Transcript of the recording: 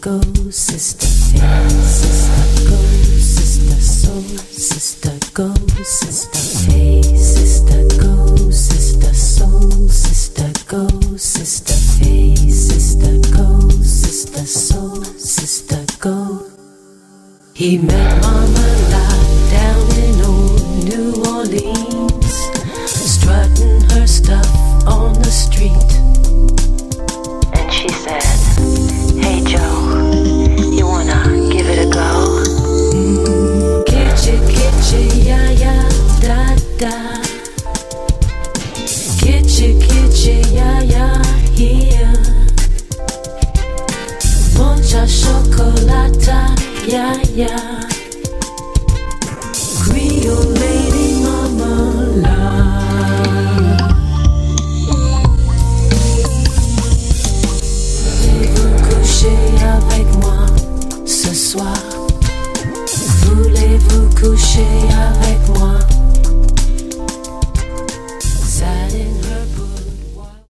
go, sister, hey, sister, go, sister, soul, sister, go, sister, hey, sister, go, sister, soul, sister, go, sister, hey, sister, go, sister, soul, sister, go. He met Mama Lot down in old New Orleans, strutting her stuff on the street. chocolata, ya, yeah. Creole lady mama love. Et vous couchez avec moi ce soir. Voulez-vous coucher avec moi